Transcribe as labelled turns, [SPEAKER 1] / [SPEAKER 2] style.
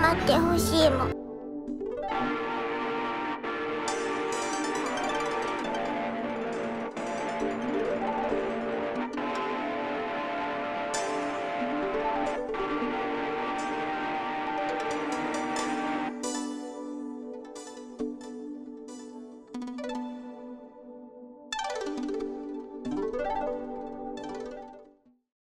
[SPEAKER 1] 頑ってほしいもん。